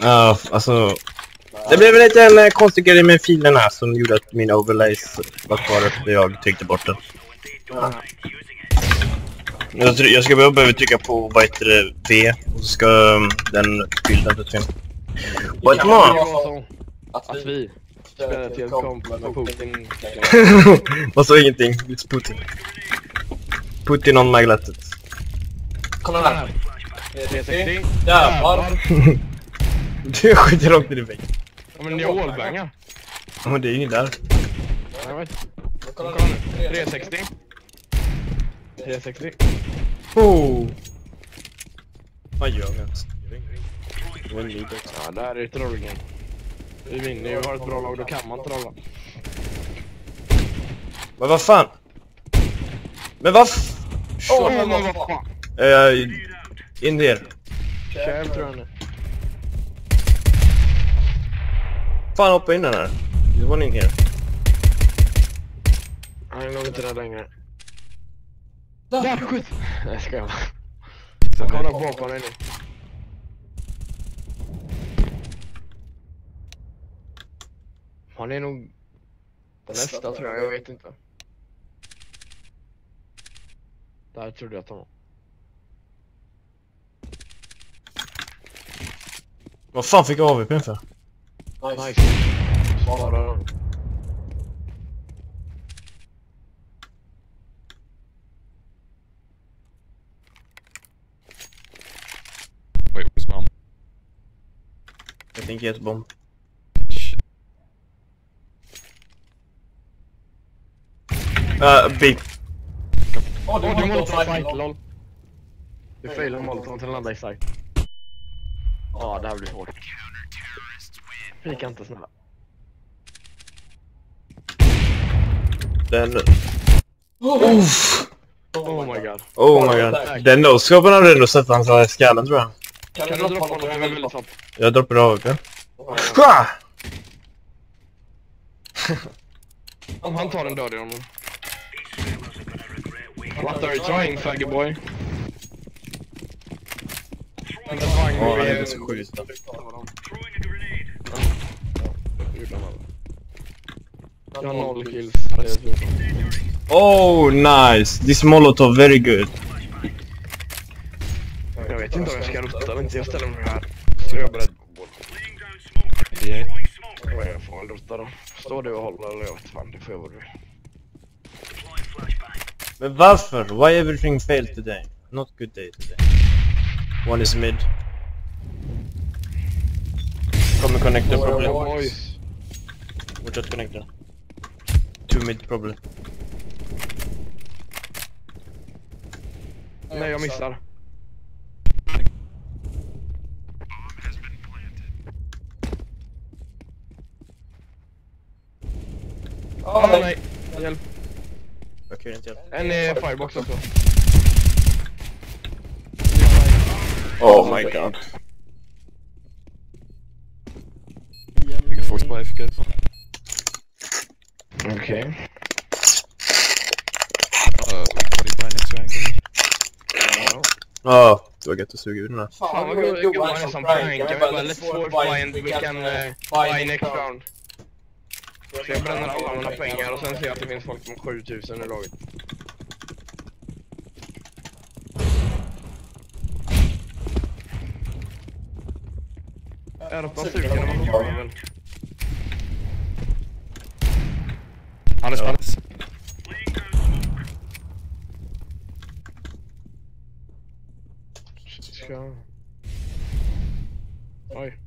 Ja, alltså... Det blev en eh, konstig grej med filerna som gjorde att mina overlays var kvar efter jag tryckte bort den. Jag, try- jag ska bara behöva trycka på vad heter det, V och så ska um, den bilden försvinna. More? var så att vi spelade till komp med Putin. och så ingenting, it's Putin. Putin on my glasses. Kolla där. 360. Jävlar. Du skjuter rakt in i väggen. Ja men jag wallbangar. Ja, Men det är ju ingen där. Vet. Kolla nu. 360. 360. Oh. Vad gör vi ens? Det var en ny. Ja, där är trollingen. Vi vinner ju. Vi har ett bra lag, då kan man trolla. Men vad fan? Men vad. Åh, men vad fan. Uh, in there. Kör tror jag nu. Fan hoppa in den här. There's one in here. Han nog inte där längre. Där, skjut! Nej, jag skojar bara. Är kommer nog bakom dig nu. Han är nog nästa tror jag, jag vet inte. Där trodde jag att han var. Vad fan fick jag AWP'n för? Nice. Svarar han. Wait, where's mom? Jag tänker ge ett bomb. Uh, big. Åh, Åh, du du måste måste ta fight, lol. Du failar molotov till den andra i site. Ja, det här blir hårt. Fika inte snälla. Den... Uff. Oh my god. Oh my god. Den no-scopen hade ändå sett han så i skallen tror jag. Kan du droppa honom? Jag är väldigt snabbt. Jag droppade AWP'n. Skja! Om han tar en död i honom. What are you trying, faggy boy? Ja, han är så sjukt. Jag har noll kills. Oh nice! This molotov very good. Jag vet inte om jag ska rota eller inte. Jag ställer mig här. Så jag är beredd på båda. Ja, Jag får väl rota då. Står du och håller eller jag vet fan. Det får jag vad. Men varför? Why everything failed today? Not good day today. One is mid. Kommer connector problem. Boys. Watch out connector. Two mid problem. Nej, jag missar. Åh, Ah, nej. nej. Hjälp. Jag kan inte hjälpa. En i firebox också. Oh my god. We can force buy Okej. Uh? Ja, det var gött att suga ur den här. Fan vad god Johan som prankar. Vi bara let's buy and we can uh, buy next round. Så jag bränner alla mina pengar och sen ser jag att det finns folk med 7000 i laget. Ärpa sugen när man hoppar väl. Hannes, Ja. Hannes. Ska... Oj.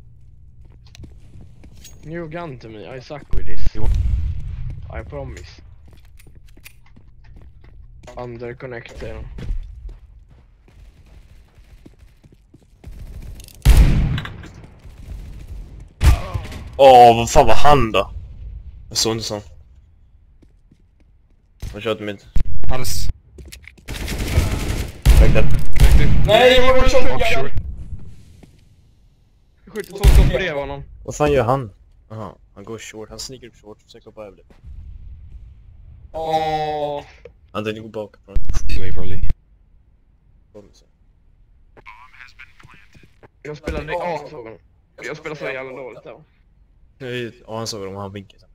New gun to me, I suck with this. I promise. Under connect säger de. Åh, vad fan var han då? Jag såg inte sån. Jag körde mid. Like that. Nej, jag var Och short. Jag skjuter två skott bredvid honom. Vad fan gör han? Aha, han går short. Han sneaker upp short. Försöker hoppa över det. Åh. Han tänkte gå bakifrån. Wave Rolly. Jag spelade A såg honom. Jag spelar så jävla dåligt då. Ja, han såg dem och han vinkade.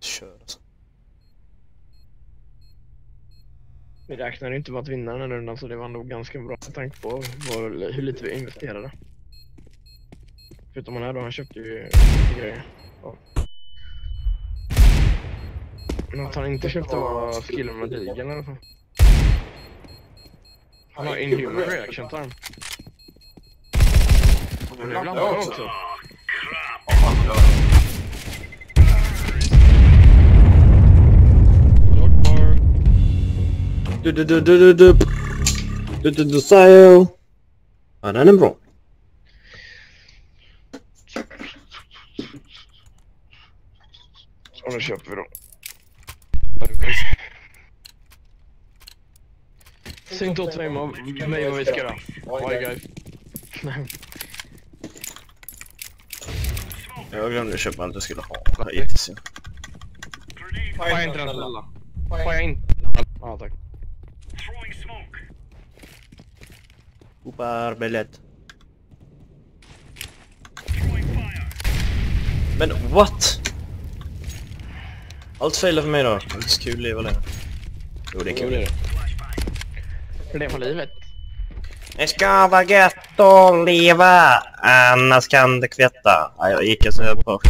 Kör alltså. Vi räknade inte med att vinna den här rundan så det var nog ganska bra med tanke på vad, hur lite vi investerade. Förutom han här då, han köpte ju lite grejer. Ja. Att han inte köpte var skillen med digen i alla fall. Han har inhuman reaction time. Det är bland annat också. Du du du du du du du du du Sayo. Ja, den är bra. Och då köper vi då. Säg inte åt mig, mig vad vi ska göra. Bye guys. Jag glömde köpa allt jag skulle ha. Jättesynd. Får inte den snälla? Får jag inte? Ja tack. Hopar biljett. Men what? Allt failar för mig då. Det är inte så kul att leva längre. Jo, det är kul. För det är för livet. Det ska vara gött att leva, annars kan det kvätta. Ja, jag gick alltså på...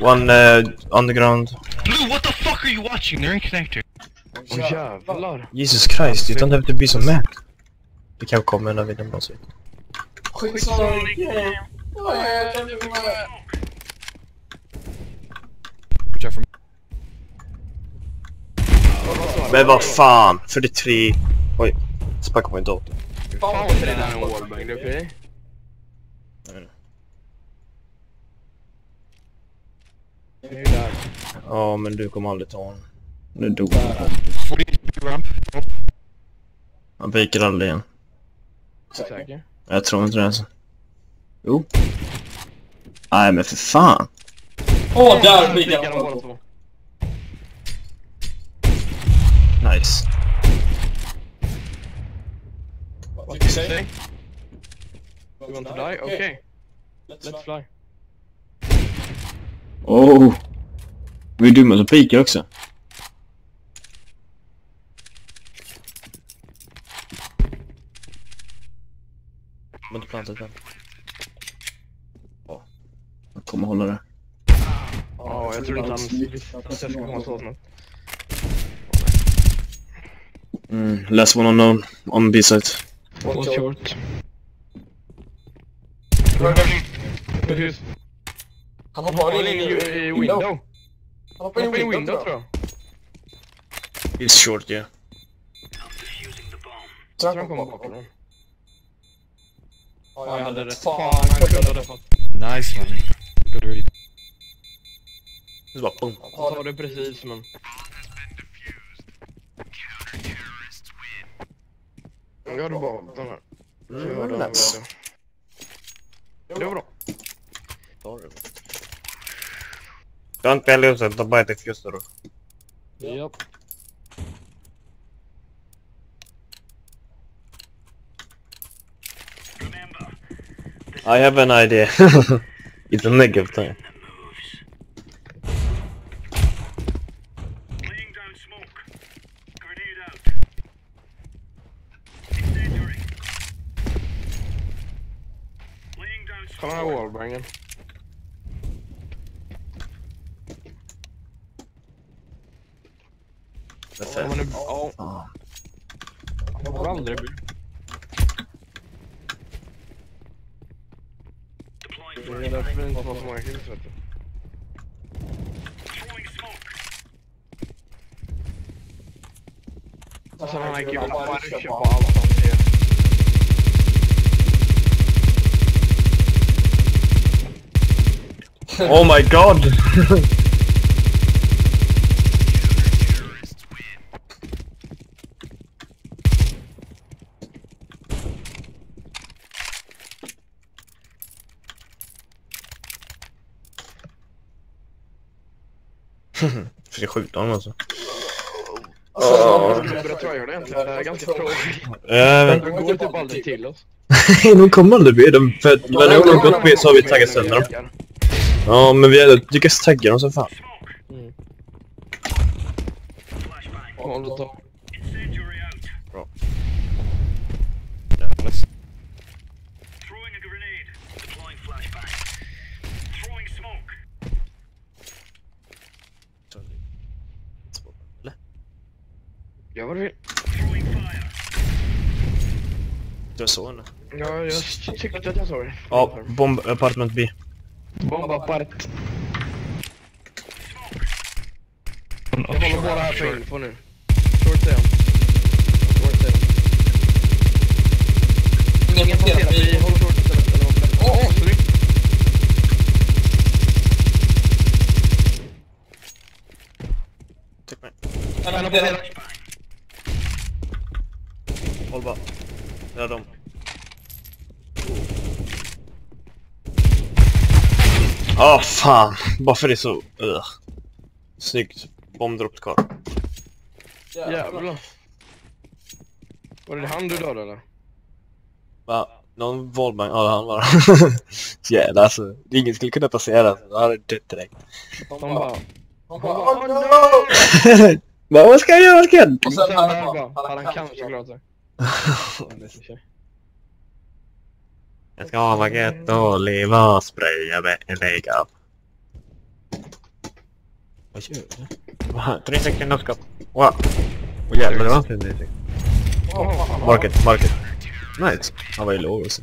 One uh, underground. Blue, what the fuck are you watching? They're in connector. Åh jävlar. Jesus Christ, you don't have to be so mad. Det kanske kommer när vi lämnar oss ut. Skitsamma! Men vad fan! 43... Oj, spacka på min dator. Hur fan var det en här wallbang uppe i? Ja, men du kommer aldrig ta honom. Nu dog han. Han viker aldrig igen. Säker? Jag tror inte det alltså. Jo. Nej men för fan. Åh, där Fick jag jag dem båda två. Nice. Jag säga? Säg. You want to die? Okej. Let's fly. Oh. Vi är dumma som pikar också. Men inte plantat än. Ja. Jag kommer hålla det. Ja, jag tror inte han ska komma så snabbt. Mm, last one unknown on B-side. One short. Han hoppar in i window. Han hoppar in i window tror jag. He's short yeah. Tror han kommer bakom. Ja, jag hade rätt. Fan, han kunde ha fått. Nice man. Good read. Det bara boom. Han sa det precis men... Jag hade bara den här. Mm, Ja, det var bra. Det var bra. Don't pay loser, don't buy the fuser. Japp. I have an idea. it's a negative time. God! Försöker skjuta honom alltså. Åh. Jag börjar tryharda egentligen. Det är ganska tråkigt. De går typ aldrig till oss. de kommer aldrig bli dem. För gång de gått med så har vi taggat sönder dem. Ja, men vi har lyckats tagga dem som fan. Mm. Håll och ta. Incendiary out. Let's Throwing a grenade. Deploying flashbang. Throwing smoke. Gör vad du vill. Jag såg henne. Ja, jag tyckte att jag såg det. Ja, bomb apartment B. Bomba part. Jag håller bara här för info nu. Short down. Short down. Ingen passerar, vi håller short istället. Åh, åh, snyggt! Tyck mig. En har passerat. Håll bara. Ja, dem. Åh fan. Bara för det är så... Uh. Snyggt. Bombdroppskar. Jävlar. Var det han du dödade eller? Va? Någon wallbang? Ja, han var Jävlar alltså. Ingen skulle kunna passera. Då hade det dött direkt. De bara... Han bara oh no! Men vad ska jag göra? Vad ska jag göra? Och Sen här bara, han kanske klarat sig. Jag ska ha baguette och leva och spraya makeup. Vad gör du? Va? Tre stycken knockskap. Wow. Åh jävlar, det var inte en Market, market. Nice. Han var ju låg också.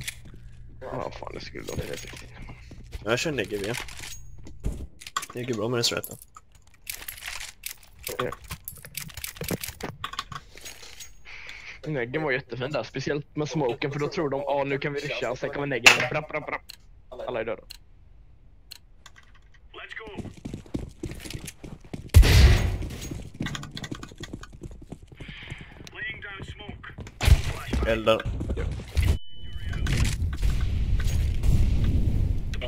Ja, fan det skulle vara det riktigt. Jag kör Negev igen. Det gick ju bra med den sträten. Neggen var jättefin där, speciellt med smoken för då tror de ah nu kan vi ruscha och sen kommer neggen brapp, brapp, brapp. Alla är döda. Let's go. Eldar.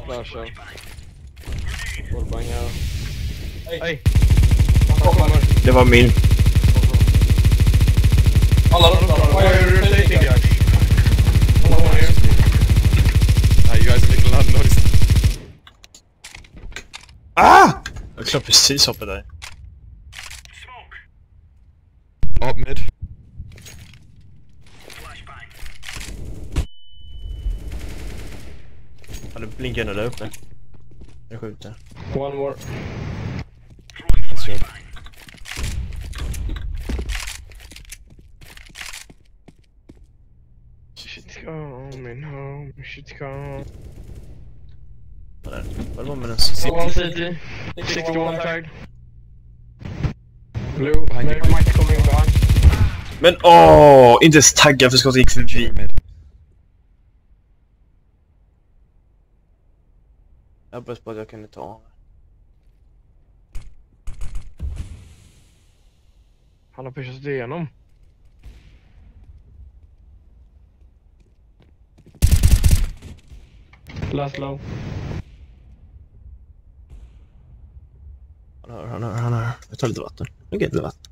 Flasha. Wallbanga. Hej! Det var min. Alla runt honom. Why are you rotating guys? Alla var ner. Now you guys are making a lot of noise. Ah! Jag klarade precis hoppet där. Smoke. Up mid. Flashbang. Hade blinkande där uppe. Jag skjuter. One more. Throwing flashbang. 61. What moment is CP? 61 tagged. Blue, maybe Mike coming behind. Men åh! Oh, inte ens tagga för skottet gick förbi. Jag hoppas bara att jag kunde ta honom. Han har pushat sig igenom. Last low. Han hör, han hör, han hör. Jag tar lite vatten. Okej, lite vatten.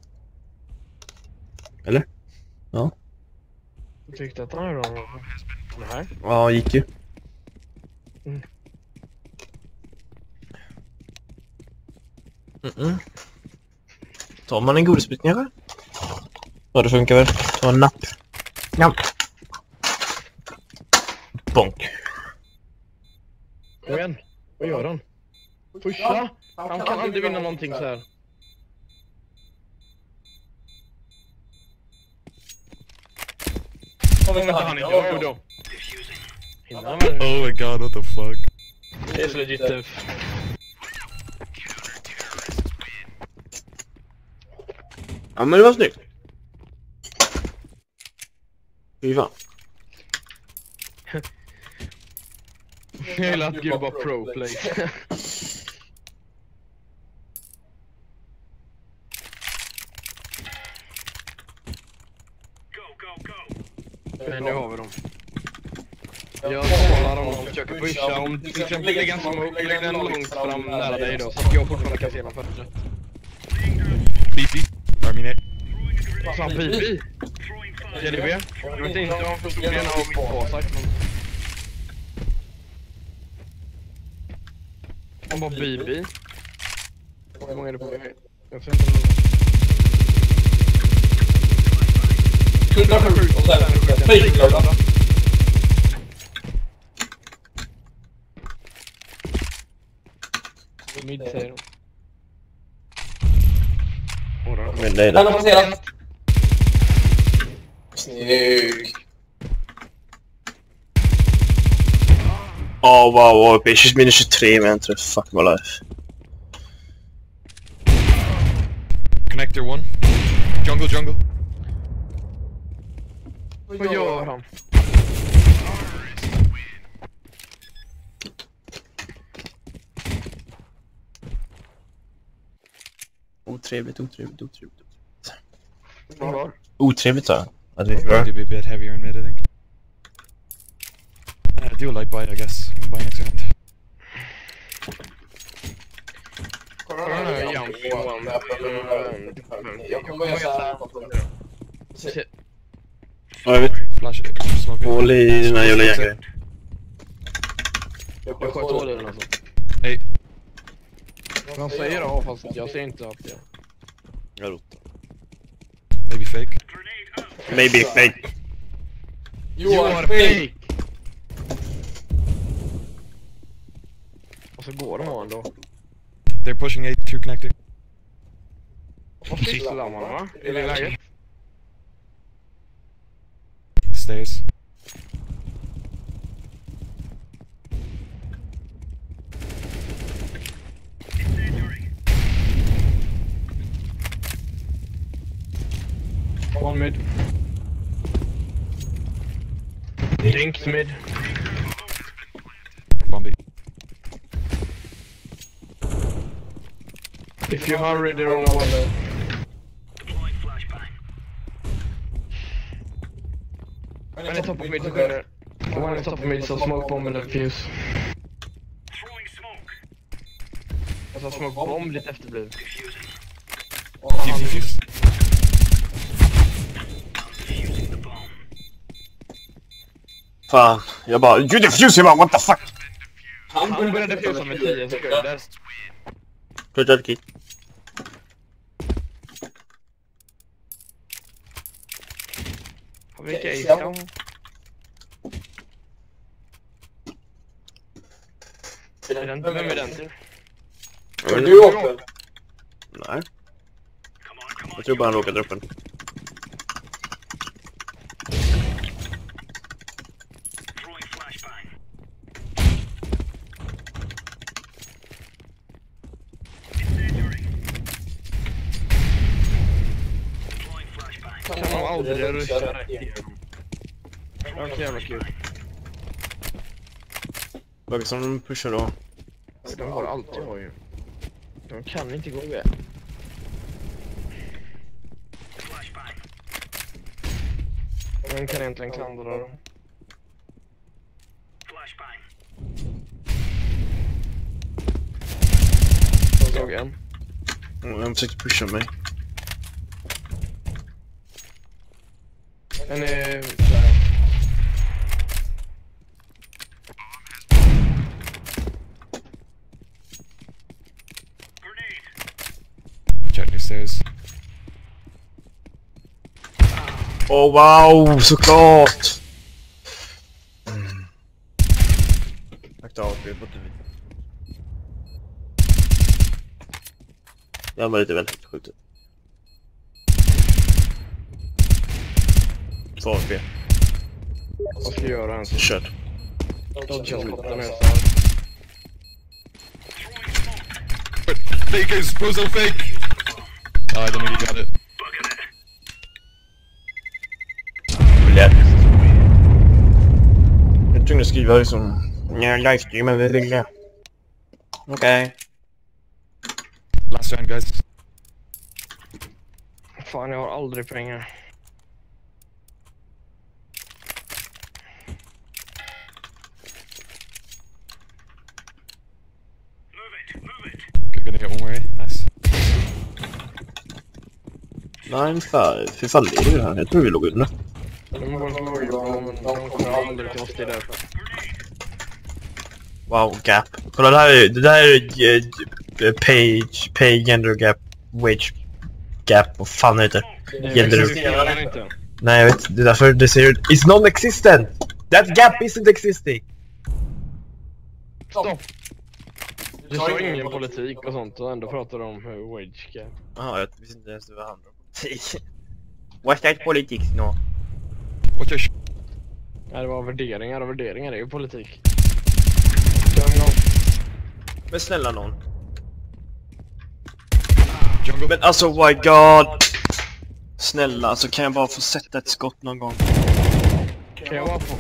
Eller? Ja. Jag tyckte att han är bra. Nej. Ja, gick ju. Mm. Mm -mm. Tar man en godisbit kanske? Ja, det funkar väl. Ta en napp. Napp. Bonk. Kom igen. Vad gör han? Pusha! Han kan aldrig vinna någonting så här. Kom Vänta han inte. Jo då. Hinner han? Oh my god, what the fuck? Det är så legit tuff. Ja, men det var snyggt. Fy fan. Jag gillar att Gud var go, go. Men nu har vi dem. Jag talar om de försöker pusha. Om till exempel lägger en smoke, lägg den långt fram nära dig då. Så att jag fortfarande kan se dem först. Laying down smoke. BP. I mean it. Throwing Vad? Throwing fire. GDB? Jag vet inte om förstod det när mitt på sagt men... var BB. Hur många är det på väg? Jag ser inte om 107 och sen fejklördag. det Mid säger de. Men det är det. har passerat. Snyggt. Oh wow, OP. She's minus 23 man. To fuck my life. Connector one. Jungle, jungle. Vad gör han? Otrevligt, otrevligt, otrevligt. Var? Otrevligt sa jag. Att vi Need do a light bite, I guess. Buy next round. Jag kommer göra såhär. Ja, jag vet. Flash, smoke it. Hål i den här jävla jägaren. Jag sköt hål i den alltså. Hej. Han säger ja fast jag ser inte att det... Jag rotar. Maybe fake. Maybe fake. You are fake. Och så går de av ändå. They're pushing A to connector. Vad sysslar man va? I det läget? Stairs. One mid. Drinks mid. Bombay. If you hurry the wrong way. Deploying flashbang. One is top of mid, så skäller. One is top of mid, så smoke bomb eller fuse. Throwing smoke. Jag sa smoke bomb lite efterbliven. Diffusing. Defuse. Defusing the bomb. Fan. Jag bara... You defuse him! What the fuck? Han började defusa med 10 sekunder. Project kit. Har vi case down? Är den- Vem är den till? Är du öppen? Nej. Come on, come on. Jag tror bara han råkade upp en. Aldrig ruscha rätt igenom? Det var så jävla kul. Vad som de pushar då? De har alltid har ju. De kan inte gå iväg. De kan egentligen klandra dem. Jag såg en. Mm, De försökte pusha mig. En är... Grenade. Check new stairs. Åh oh, wow, såklart! Mm. Akta av, vi får inte vid. Jag var lite väl högt Två AP. Vad ska jag göra ens? Kört. Dodga skotten är så här. Fake is Bozo fake! Oh, I don't think he got it. Lätt. Jag är tvungen att skriva liksom... Nja, livestreamen det lilla. Okej. Last round, guys. Fan, jag har aldrig pengar. Move it. Move it. G- Gonna get one more A. Nice. 9-5. Hur fan ligger det här? Jag tror vi låg under. De kommer aldrig till oss, det är därför. Wow, gap. Kolla det här är, det där är eh, page, pay, gender gap, wage gap, vad fan heter det? Det Gender- existerar. Nej jag vet, det är därför det säger It's non-existent! That gap isn't existing! Stopp! Du sa ingen politik och sånt och ändå pratar du om wage gap. Jaha, jag visste inte ens det var handlar om politik. What's that politics no? What sh... Nej, det var värderingar och värderingar är ju politik. Men snälla någon. Jungle. Men alltså oh my god! Snälla, alltså kan jag bara få sätta ett skott någon gång? Kan jag bara få...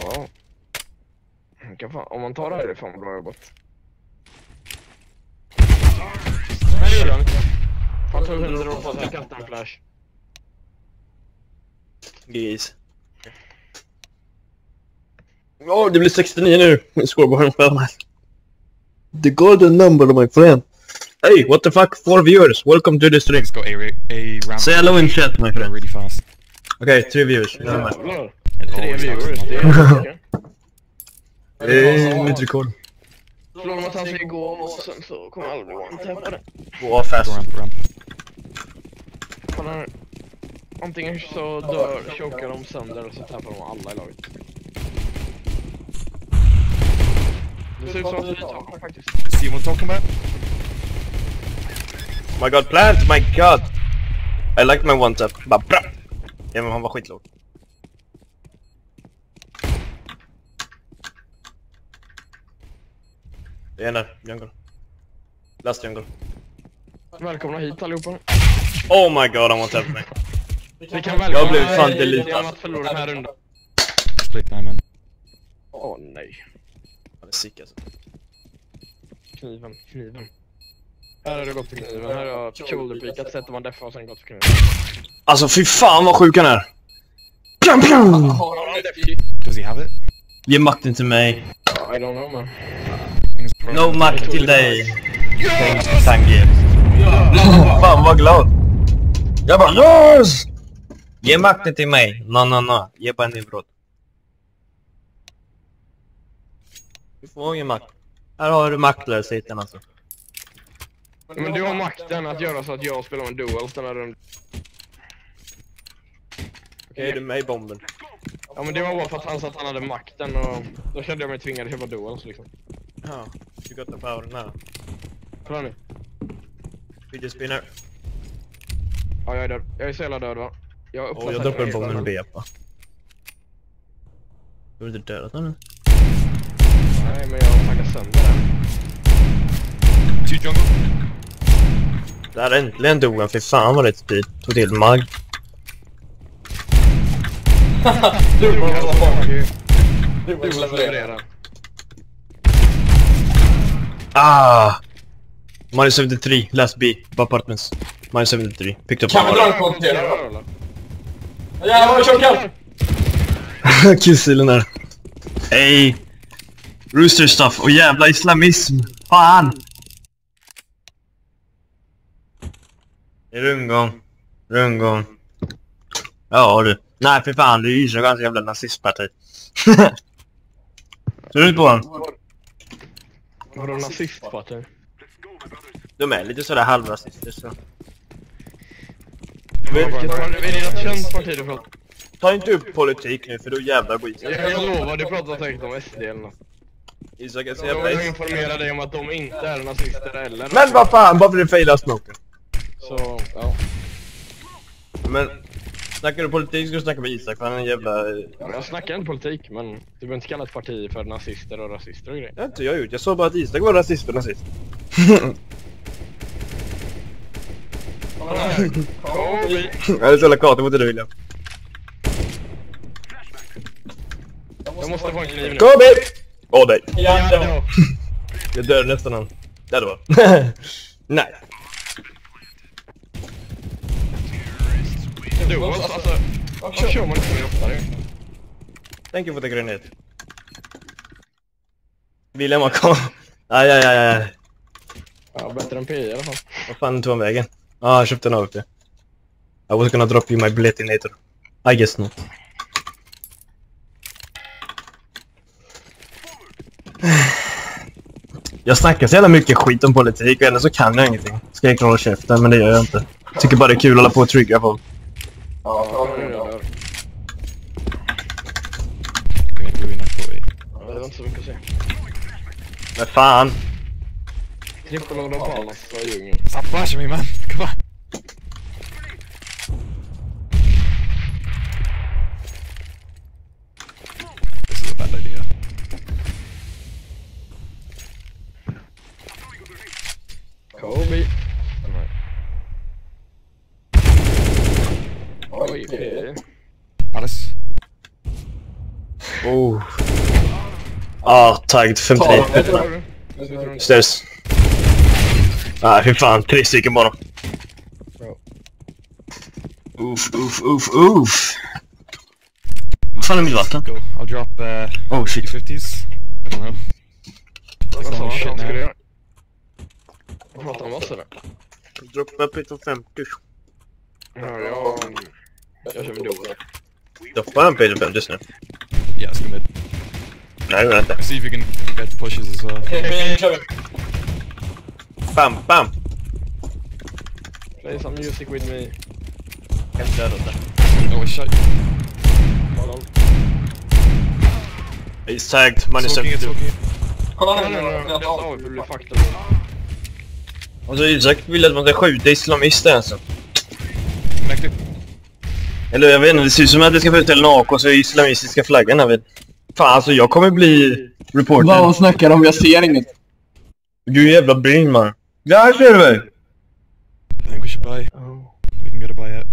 Ja. Kan fan, om man tar det här är det fan bra jobbat. Nej det gjorde han inte. Han tog hunden och på sig kastade en flash. GG's. Åh, det blir 69 nu! Scoreboarden för mig. The golden number my friend. Hey, what the fuck? Four viewers, welcome to the stream. Let's go A, ra- A ramp. Say hello in chat my friend. Really fast. Okej, tre viewers. Med. Jävlar. It Tre viewers, det är mycket. Det är mitt rekord. Slår de att han ska gå och sen så kommer aldrig bli one-tappade. Gå av fast. Kolla här. Antingen så dör, chokar de sönder eller så tappar de alla i laget. Det ser ut som att vi tar faktiskt. See what I'm talking about? My god, plant! My god! I like my one tap. Bara bra! Ja men han var skitlåg. Det är en där, jungle. Last jungle. Välkomna hit allihopa. Oh my god, han one tap mig. Vi kan välkomna Jag blev fan delitad. genom att förlora den här rundan. Split diamond. Åh nej. Han är sick alltså. Kniven, kniven. Här har det gått för kniven. Här har jag shoulderpeakat, sett om man deffa och sen gått för kniven. Alltså fy fan vad sjuk han är! Pjam, pjam! Does he have it? Ge makten till mig. I don't know man. No makt till dig. Thanks, Tangi. Fan vad glad. Jag bara yes! Ge makten till mig. No, no, no. Ge bara en brott. Du får ingen makt. Här har du maktlösheten alltså. Men du har makten att göra så att jag spelar med duels den här rundan. Ge du mig bomben. Ja men det var bara för att han sa att han hade makten och då kände jag mig tvingad att köpa duels liksom. Ja, you got the power now. Kolla nu. Fidget spinner. Ja jag är död. Jag är så jävla död va? Jag har öppnat jag här droppar en bomb med en tiden. vepa. Du har inte dödat honom? Nej men jag har packat sönder den. Two jungle. Där äntligen dog han, fy fan vad det speed. Tog till mag. Du bara hålla på. Du bara Duels leverera. levererar. Ah! Minus 73, last B, apartments. Minus 73, picked up Kan vi dra en kontinuerlig? eller? Jävlar vad chokad! Killsilen här. Ey! Rooster stuff och jävla islamism! Fan! Rundgång. Rundgång. Ja du. Nej för fan, du är ju så ganska jävla nazistparti. Ser du ut på honom? Vadå nazistparti? De är lite sådär halvrasister så. Vilket parti? Det något känt parti du pratar Ta inte upp politik nu för då jävlar går Isak. Jag jag lovar, du pratar säkert om SD eller något. Isak Jag vill is. informera dig om att de inte är nazister eller... Men vad fan, bara för att du failar smoken. Så, ja. Men snackar du politik ska du snacka med Isak för han är en jävla... Jag snackar inte politik, men du behöver inte kalla ett parti för nazister och rasister och grejer. Det har inte jag gjort, jag sa bara att Isak var rasist och nazist. Kolla här. Kobe. Jag är så jävla kåt mot dig William. Jag måste få en kniv nu. Kobe! Åh Ja, det var. jag dör nästan han. Där då. nej. Duels, alltså. Varför kör man inte mer oftare? Thank you for the grenade. William har kom. Aj, aj, aj, aj. Ja, bättre än P i alla fall. Vad fan tog han vägen? Ja, ah, jag köpte en AWP. I was gonna drop you my blatinator. I guess not. Jag snackar så jävla mycket skit om politik och ändå så kan jag ingenting. Ska jag hålla käften, men det gör jag inte. Tycker bara det är kul att hålla på och trigga folk. Ja, nu är jag död. Going to ruin that boy. Ja, Det var inte så mycket att säga. Men fan! Trippelåda på alla sa djungeln. Stop flashing me, man. Come on. This is a bad idea. Kobe. Oj, P. Palace. Oh. Ah, tagged 59. Vad tror du? Stairs. Ah, fy fan. Tre stycken bara. Uff, uff, uff, uff. Vad fan är mitt vatten? Go. I'll drop uh, Oh shit. 50s. I don't know. Vad sa han göra? Pratar han med oss eller? Droppa på 50. Ja, jag... Jag kör med Dora. Droppa en på 50 just nu. Yeah, let's go mid. Nej, vänta. See if you can get pushes as well. Okej, kör vi. Bam, bam! Play some music with me. Helt död åt det. Oh, I shot you. He's tagged. Money Smoking it, 72. smoking it. Kolla Nej, nu. nej, nej. Jag Detta tar. har vi för att bli fucked up. Alltså Isak vill att man ska skjuta islamister alltså. Connected. Eller jag vet inte, det ser ut som att det ska få ut en AK och så är islamistiska flaggan här vid. Fan alltså jag kommer bli reporter. Vad snackar de? Jag ser inget. Du är jävla bryn man. Där ser du väl? I think we should buy. Oh. We can get a buy it.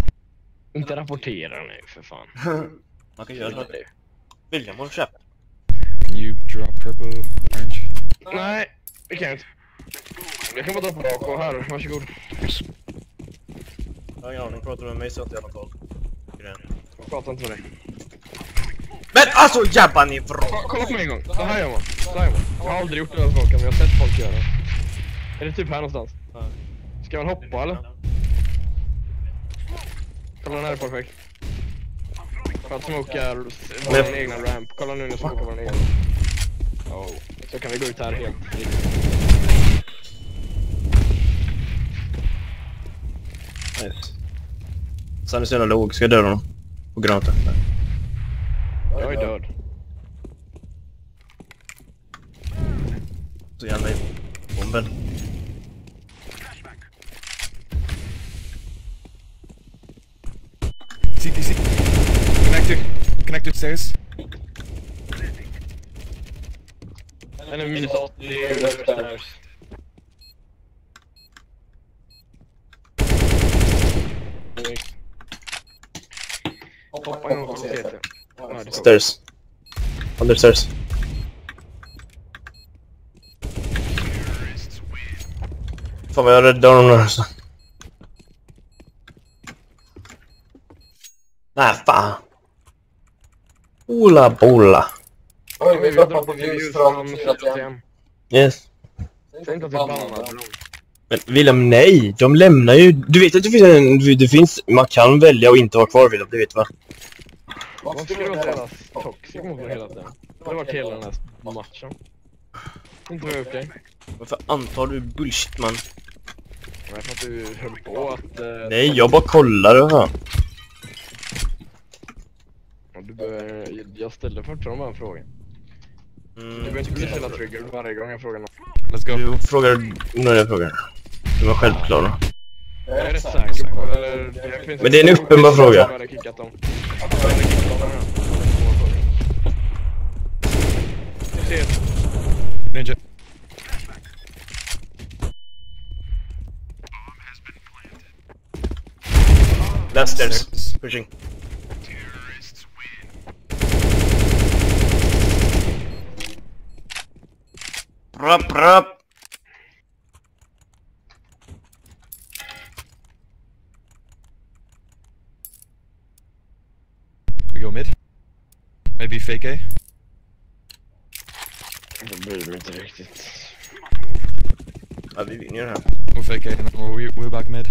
Inte rapportera nu för fan. Man kan göra det. William, håll käft. Can you drop purple, orange? Nej, det kan jag inte. Jag kan bara dra på AK här, varsågod. Jag har ingen aning, pratar du med mig så att jag har koll. Jag pratar inte med dig. Men alltså jabba ni vrål! Ko- Kolla på mig en gång, så här gör man. Så här gör man. Jag har aldrig gjort det här saken, men jag har sett folk göra det. Är det typ här någonstans? Ska man hoppa eller? Kolla den här är perfekt. För att smoka vår Men- egna ramp. Kolla nu när jag smokar vår egen. Oh. Så kan vi gå ut här helt Nice. Sen är så jävla låg, ska jag döda honom? På granaten. Jag är död. Så gärna i bomben. CTC. Connected. Connected stairs. Minus 80 upstairs. Så. Stairs. Under stairs. Fan vad jag räddade honom där alltså. Nej fan. Ola bola. Oj, Vi droppar på ljus från från 31. 31. Yes. Att vi bannar. Men William, nej! De lämnar ju... Du vet att det finns en... Det finns... Man kan välja att inte vara kvar William, det vet va? Varför ska du vara så jävla toxic mot mig hela tiden? Det har varit hela den här matchen. Inte vad jag gjort dig. Varför antar du bullshit man? Jag vet att du höll på att... eh, Nej, jag bara kollade va? Ja, Du bör, jag ställde fortfarande bara en fråga. Du Mm, behöver inte bli så jävla triggered varje gång jag frågar något. Let's go. du frågar onödiga frågor. De var självklara. Är det Men det är en uppenbar fråga. Hade kickat dem. Jag hade kickat dem, ja. Det var en svår fråga. Vi ses. Ninja. Last stairs. Pushing. Rap, rap. We go mid. Maybe fake A. Jag bryr mig inte riktigt. Ja, vi vinner ju det här. We'll fake A and then we'll, we- we're back mid.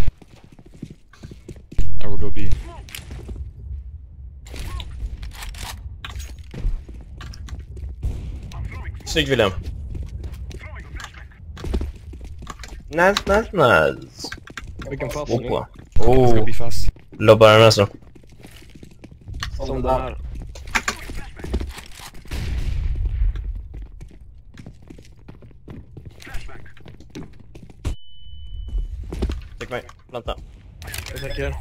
Or we'll go B. Snyggt William. Nice, nice, nice. Vilken passning. Opera. Let's go Oh, B fast. lobbar den alltså. Som den här. Tack mig. Planta. Jag tänker.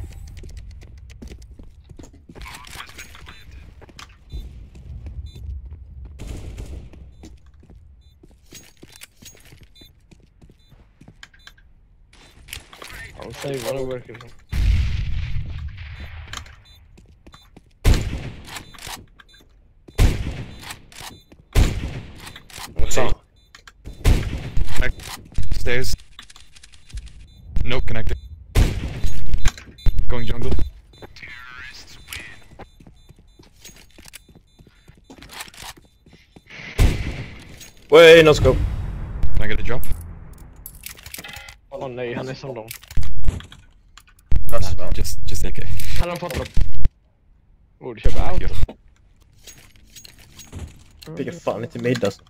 Han savear nog verkar det som. Wait, no scope. Can I get a drop? Åh nej, han är som dem. That's Nah, just, just AK. Han har fått upp. Borde köpa auto. Fick fan inte middag. alltså.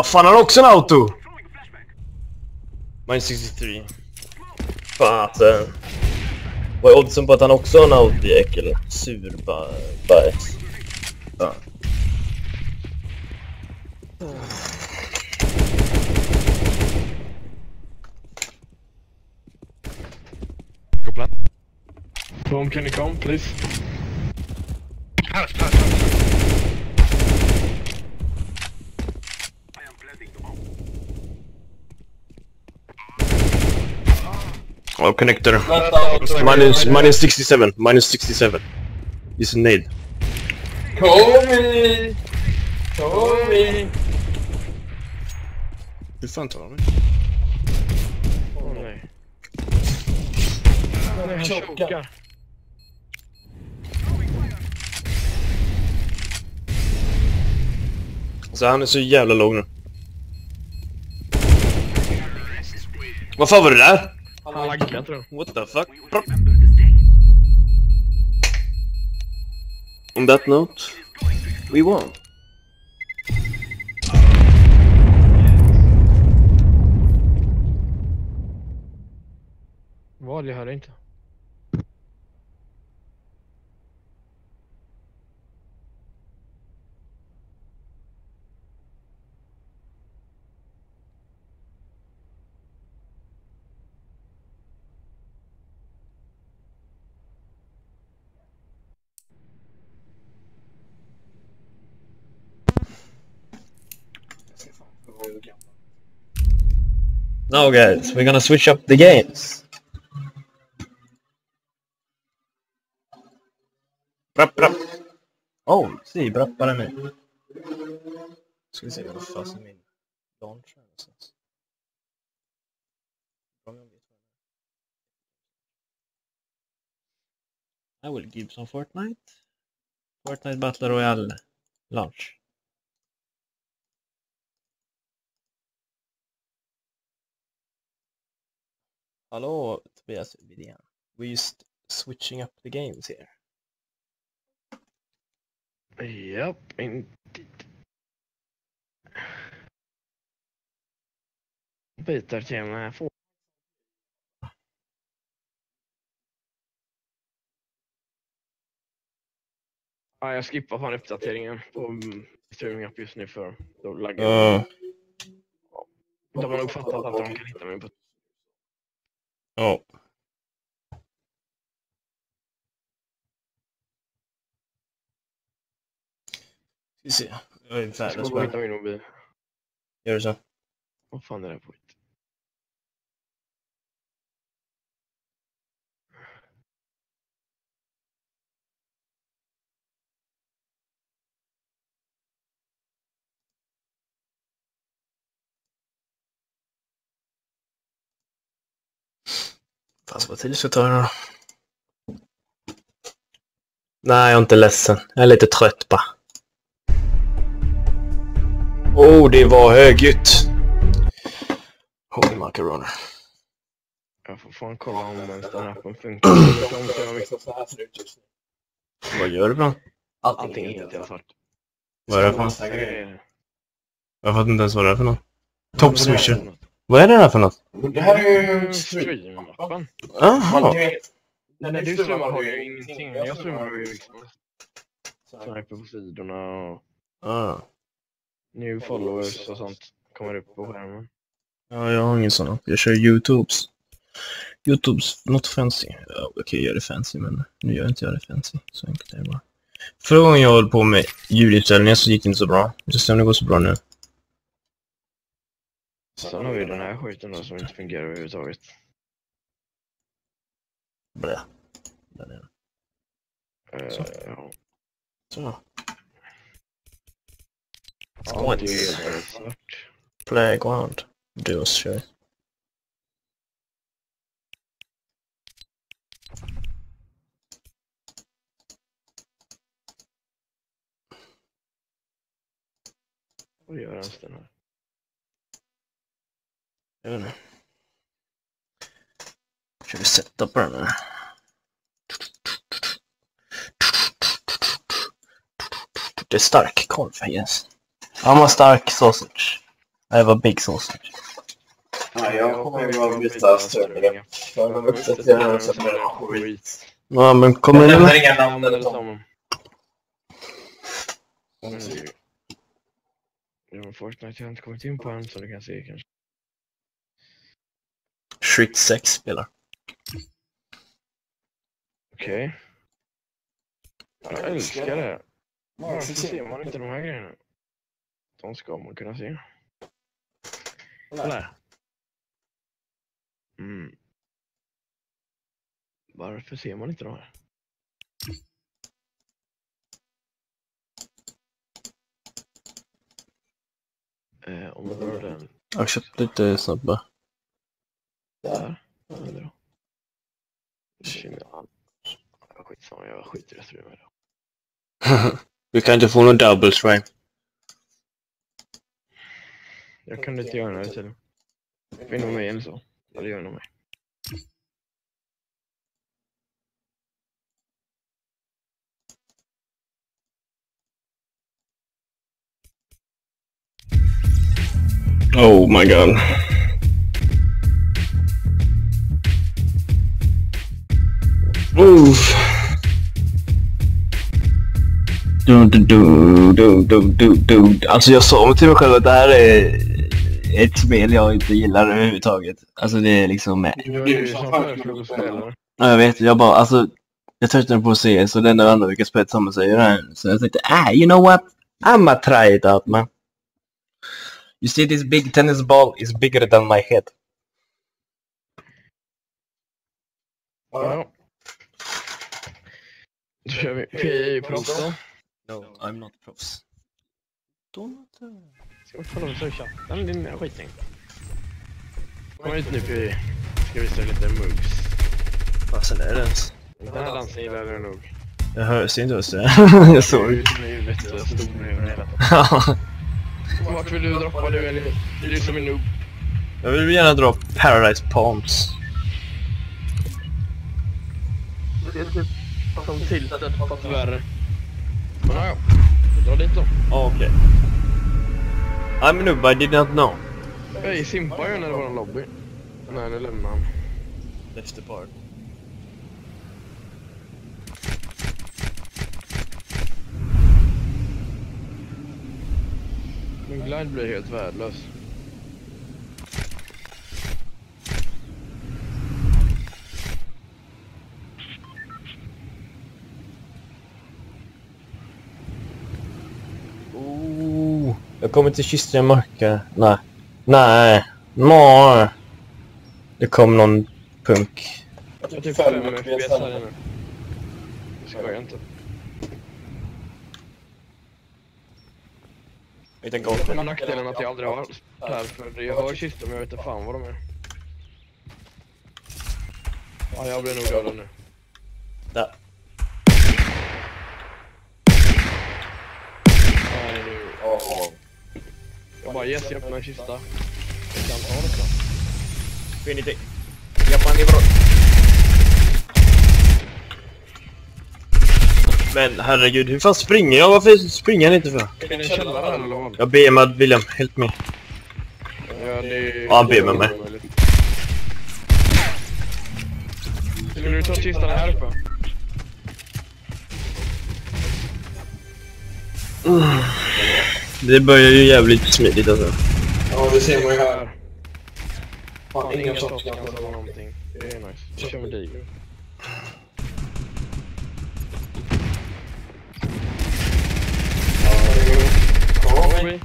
Vad fan, han har också en auto! Minus 63. Fasen. Vad är oddsen på att han också har en Audi äckel? Sur ba- bajs. Ja. Go plant. Tom, can you come please? Oh, connector. Minus, minus 67. Minus 67. It's a nade. Tommy! Tommy! Hur fan tar han mig? Åh nej. Han chokar. Så han är så jävla låg nu. Vad fan var det där? Han laggar tror jag. What the fuck? Remember this day. On that note, we won. Vad? Jag hörde inte. Now guys, we're gonna switch up the games. Brapp, brapp. Oh, si, brappar är med. Ska vi se vad fasen min launch är någonstans. I will give some Fortnite. Fortnite Battle Royale launch. Hello, Tobias Widén. We're just switching up the games here. Japp, inte... Byter till en eh, få. Ja, jag skippar fan uppdateringen på mm, streaming app just nu för då laggar det. Uh, De har nog fattat att de kan hitta mig på... ja. Ska vi se. Jag är bra. min mobil. Gör det så. Vad fan är det på? Fast vad tid ska jag ta den då? Nej, jag är inte ledsen. Jag är lite trött bara. Oh, det var högljutt. Holy macaroni. Jag får fan kolla om den här appen funkar. Vad gör du något? Allting är helt jävla svart. Vad är det för något? Jag fattar inte ens vad det är för något. Top Swisher. Vad är det där för något? Det här är ju Stream-appen. Man Jaha. vet. När du streamar har jag ju ingenting. Jag streamar jag ju liksom sniper på sidorna och Ah. new followers och sånt kommer upp på skärmen. Ja, jag har ingen sån app. Jag kör Youtubes. Youtubes, not fancy. Ja, okej, jag gör det fancy, men nu gör inte jag det fancy. Så enkelt är det bara. Förra gången jag höll på med ljudinställningar så gick det inte så bra. Vi ska se om det går så bra nu. Sen har vi den här skiten då som inte fungerar överhuvudtaget. Blä. Där är den. Uh, ja. Så. ja, helt jävla svart. Playground. Duos kör. Vad gör ens den här? Jag vet inte. Kör vi sätta på den här. Det är stark korv, yes. Han var stark sausage. Det var big sausage. Ja, jag kommer ju bara byta strömningar. Jag kommer uppdatera den så den är skit. Ja, men kommer Jag nämner inga namn Eller så. det ju- Ja, Fortnite har jag inte kommit in på än som du kan se kanske. Street 6 spelar. Okej. Jag älskar det. Varför ser man inte de här grejerna? De ska man kunna se. Här. Mm. Varför ser man inte de här? Eh, om man drar den Jag har köpt lite snabba. Där. Eller då? Skitsamma, jag skiter i att streama idag. Vi kan inte få någon double strike. Jag kan inte göra det till. Finn mig eller så. Ja, det gör nog mig. Oh my god. Du, du, du, du, du, du, du. Alltså jag sa till mig själv att det här är ett spel jag inte gillar överhuvudtaget. Alltså det är liksom... Spela. Ja, jag vet, jag bara alltså... Jag tröttnade på att se så det enda andra vi kan spela tillsammans ju det här. Så jag tänkte, ah, you know what? I'ma try it out man. You see this big tennis ball is bigger than my head. Ja. Då kör vi. Proffs då. No, I'm not proffs. Don't... Ska vi kolla vad som chatten, din skiting. Kom hit nu Pia. Ska visa lite moves. Fasen är det ens? Den här dansen gillar du nog. Jag hör, ser inte oss det. Jag såg. Ut med huvudet hela tiden. Vart vill du droppa du eller? Du är som en noob. Jag vill gärna dra Paradise Palms. Det är typ som tilted fast värre. Men ja, vi drar dit då. Oh, okay. I'm noob, I did not know. Jag simpar ju när det var en lobby. Nej, nu lämnar han. The part. Min glide blir helt värdelös. Oh, jag kommer till Kistra mörka. Nej. Nej. Nej. Det kom någon punk. Jag har typ 5 FPS här inne. Jag skojar inte. Liten Men nackdelen är att jag aldrig har här för jag hör kistor men jag vet inte fan vad de är. Ja, jag blir nog dödad nu. Där. Nej, Jag bara yes, jag öppnar en kista. Jag kan ta det så. Infinity. Japan är bra. Men herregud, hur fan springer jag? Varför springer jag inte för? Är det en källare här eller vad? Jag ber med William, help me. Ja, det Ja, han ber med mig. Skulle du ta kistan här uppe? Det börjar ju jävligt smidigt alltså. Ja, det ser man ju här. Fan, Inga shotguns eller någonting. Det är nice. Vi kör med dig. Ja, Kom vi.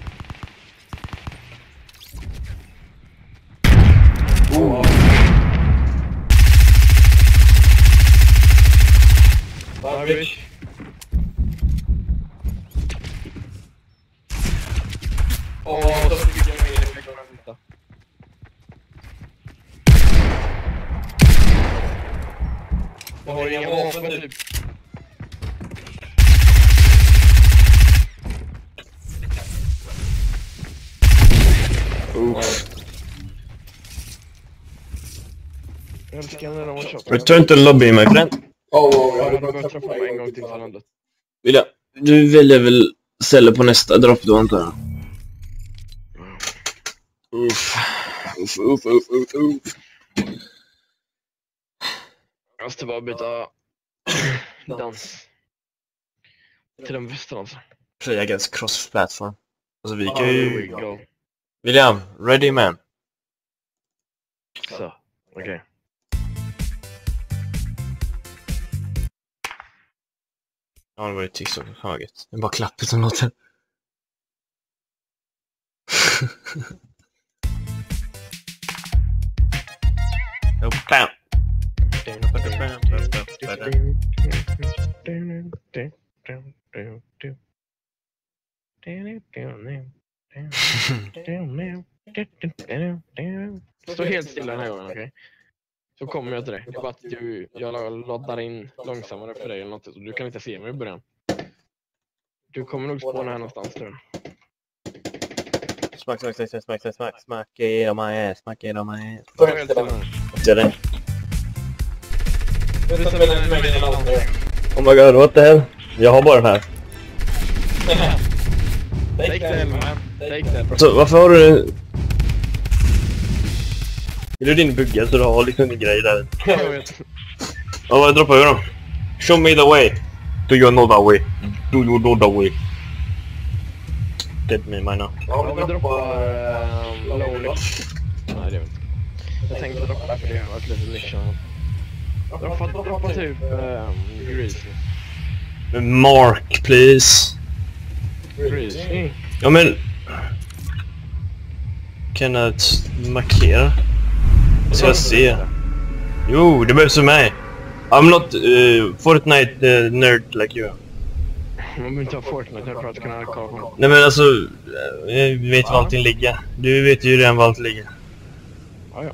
Där är vi. Åh, så fick jag med effekt på den sista. Jag har inga vapen typ. Jag älskar när de har köpt Return to lobby my friend. Oh, Ja, mig en gång till för landet. William, du väljer väl celler på nästa dropp då antar jag? Uff. Uff, uff, uff, uff, uff. Jag måste bara byta dans. Till den bästa dansen. Play against cross platform. Alltså vi kan Here we ju... William, ready man. Så, okej. Ja, det var ju tyst som höget. Det är bara klappet som låter. Stå helt stilla den här gången, okej? Så kommer jag till dig. Det är bara att du, jag laddar in långsammare för dig eller något, så du kan inte se mig i början. Du kommer nog spåna här någonstans tror jag. Smack, smack, smack, smack, smack, smack, smack it on my ass, smack it on my ass. En annan. Oh my god, what the hell? Jag har bara den här. Take that man. Take that. Alltså, varför har du... Är det din bugga så du har liksom en grej där? Jag vet. Ja, vad droppar vi då? Show me the way. Do you know the way? Do you know the way? Get me mine now. Ja, Om vi droppar uh, Lonely. Nej, det vet jag inte. Jag tänkte droppa för det har varit lite mission. Droppa, droppa typ um, Greasy. Mark, please. Greasy. Ja, men... Kan jag t- markera? Så jag ser. Jo, det behövs för mig. I'm not uh, Fortnite uh, nerd like you. Man behöver inte ha Fortnite här för att kunna kolla på Nej men alltså, eh, jag vet var allting ligger. Du vet ju redan var allt ligger. Ja, ja.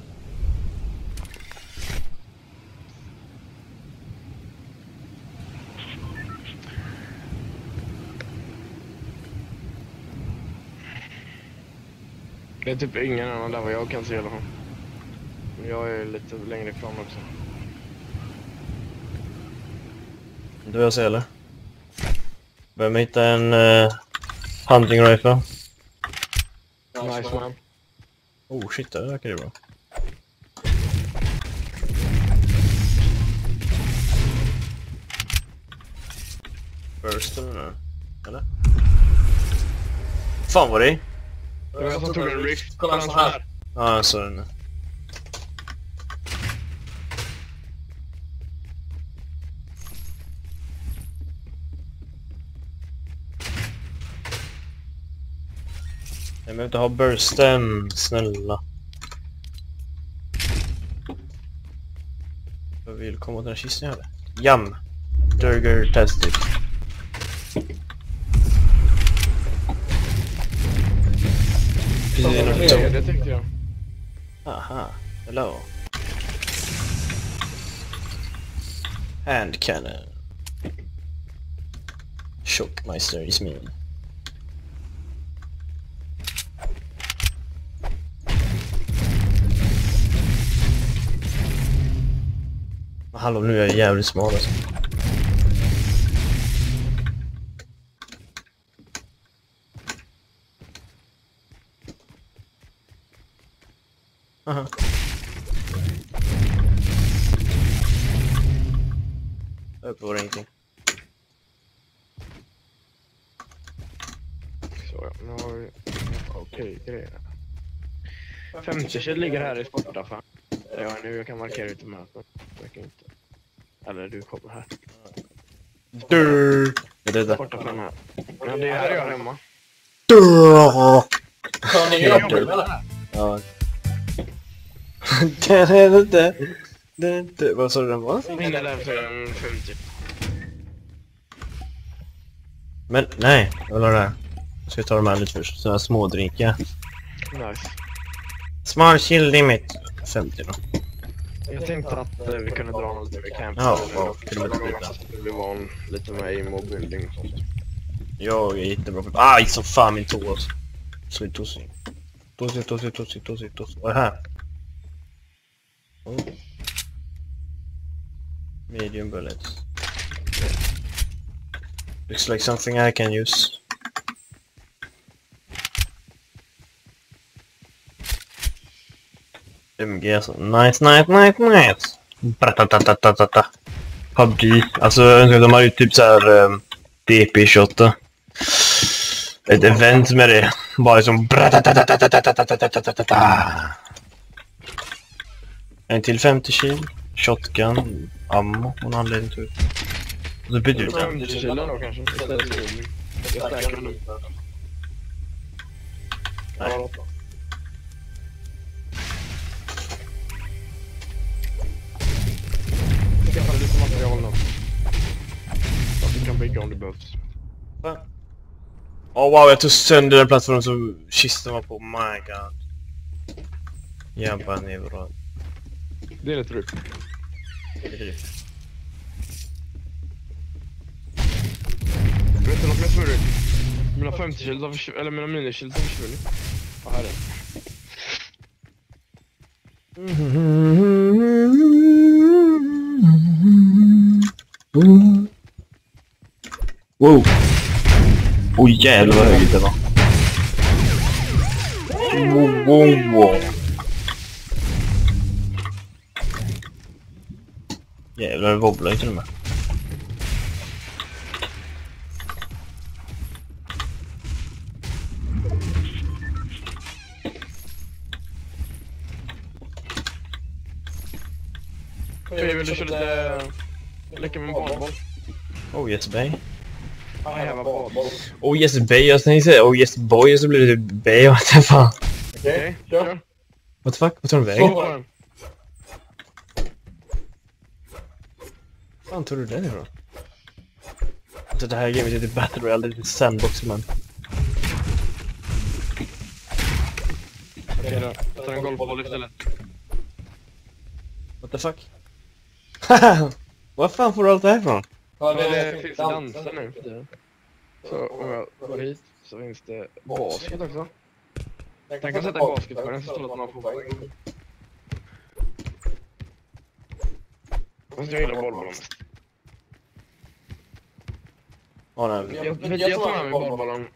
Det är typ ingen annan där vad jag kan se i alla fall. Jag är lite längre ifrån också. Du jag ser eller? Behöver hitta en uh, hunting rifle. Nice man. Oh shit, det verkar ju bra. Bursten nu, eller? Fan vad det var jag som tog en rift. Kolla en sån här. Ja, jag såg den Jag behöver inte ha bursten, snälla. Jag vill komma åt den här kistan jag hade. Jam! Durger Tastic. Precis Ja, innanför. det tyckte jag. Aha, hello. Hand cannon. Shockmeister is me. Hallå, nu är jag jävligt smal alltså. Aha. Uppe var det ingenting. Så ja, nu har vi... Okej, grejer. 50 kilo ligger här i sportaffären. Är nu, jag kan markera ut de här. men det verkar inte. Eller du kommer här. Durr. Är det där? Sportaffären här. Ja, det är här jag är hemma. Durr. Har ni med det? Ja. Den är inte... Den är inte... Vad sa du den var? Min är en 50. Men nej, jag vill ha det här. Jag ska ta de här lite först. Sådana små drinkar. Nice. Small chill limit. 50 då. Jag tänkte att eh, vi kunde dra något med camp. Ja, ja, lite. gånger så att Vi var en, lite med i mobbbuilding och sånt. Jag är jättebra på... Aj, som fan min tå alltså. Så är tossig. Tossig, tossig, tossig, tossig, tossig. Vad är det här? Oh. Medium bullets. Looks like something I can use. MGS, alltså, nice, nice, nice, nice. Bratatatata. PubG. Alltså de har ju typ så här ehm, um, DP28. Ett event med det. Bara liksom En till 50 kilo. Shotgun. Ammo. Någon anledning till det. Och så byter vi den. 50 då kanske. Jag skaffade lite material nu. Så att vi kan bygga om det behövs. Åh wow, jag tog sönder den plattformen som kistan var på. My god. Jabba neuro. Det är rätt roligt. Vet du något mer som är roligt? Mina 50 kilo har försvunnit, eller mina minikilo har försvunnit. Ja, här är det. Wow. Oj oh, jävlar vad högt det var. Wow, wow, wow. Jävlar det wobblar ju till och med. Okej, vill du köra lite... Leka med badboll? Oh yes bay. I have a badboll. Oh yes bay, jag tänkte säga oh yes boy så blir det typ bay, what the fan. Okej, kör. What the fuck, vad tar den vägen? Den. fan tog du den ifrån? Alltså det här gamet heter Battle Royale, det är lite sandbox man. Okej då. Jag tar en golfboll istället. What the fuck? Vad fan får du allt det här ifrån? Ja, det finns danser nu för tiden. Så om jag går hit så finns det basket också. Jag kan sätta basket på den så står det att man får poäng. Fast jag gillar bollbollen. Ja, nej. Jag, jag, jag tar med mig bollbollen.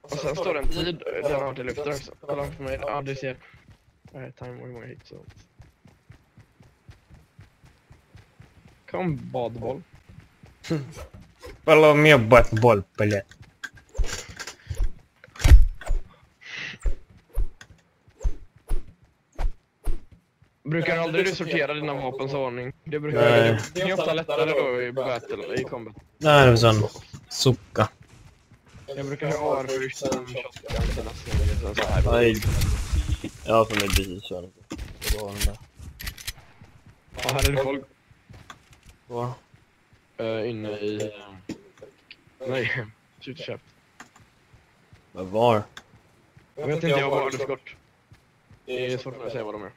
Och sen står det en tid där har det lyfter också. Kolla på mig. Ja, du ser. Nej, time hur många hits och Kom badboll. Follow me but boll pelle. Brukar aldrig du sortera dina vapens ordning? Det brukar Nej. det är ofta lättare då i battle, i combat. Nej, det är sån socka. Jag brukar ha AR först, sen shotgun, sen så här. Nej. Ja, för mig precis så. Det var den där. Ja, här är det folk Var? uh, inne i... Uh, nej, skjutköp. Men var? Jag vet inte, jag har bara skott. Det är svårt att säga vad de är.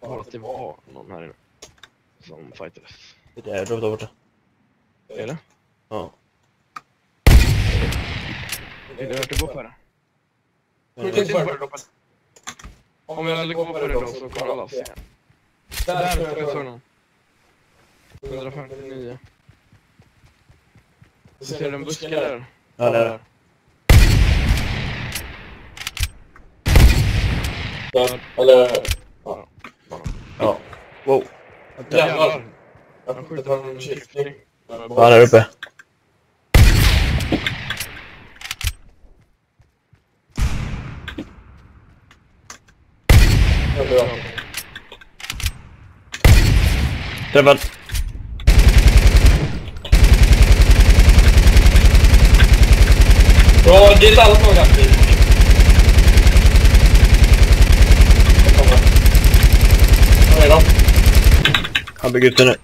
Bara att det var någon här inne. Som fightades. Det är där, borta. Är det? Ja. Är det värt att gå på det? Skjut inte på det då. Om jag hade gått på det då så kommer alla se. Där jag såg någon. 159. Du ser en buske där? Ja, det är det. Ja, eller... Ja. Wow. Jävlar! Han skjuter från en kyckling. Ja, där uppe. Träffad. Bra, det är någon aktiv. Jag kommer. Var är de? Han bygger ut den nu.